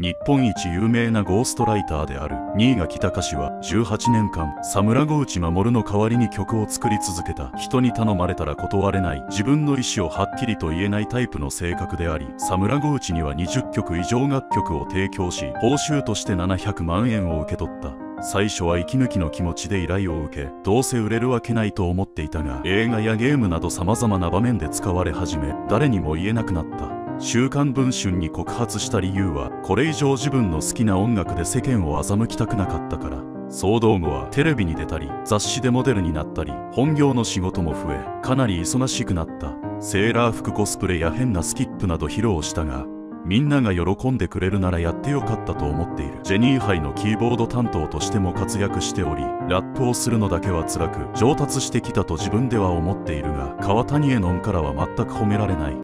日本一有名なゴーストライターである新賀北歌氏は18年間サムラゴ内守の代わりに曲を作り続けた。人に頼まれたら断れない。自分の意思をはっきりと言えないタイプの性格でありサムラゴ内には20曲以上楽曲を提供し報酬として700万円を受け取った。最初は息抜きの気持ちで依頼を受けどうせ売れるわけないと思っていたが映画やゲームなど様々な場面で使われ始め誰にも言えなくなった。週刊文春に告発した理由はこれ以上自分の好きな音楽で世間を欺きたくなかったから。騒動後はテレビに出たり雑誌でモデルになったり本業の仕事も増えかなり忙しくなった。セーラー服コスプレや変なスキップなど披露したがみんなが喜んでくれるならやってよかったと思っている。ジェニー杯のキーボード担当としても活躍しておりラップをするのだけは辛く上達してきたと自分では思っているが川谷絵音からは全く褒められない。